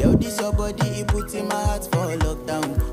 Yo, this your body, it puts in my heart for lockdown.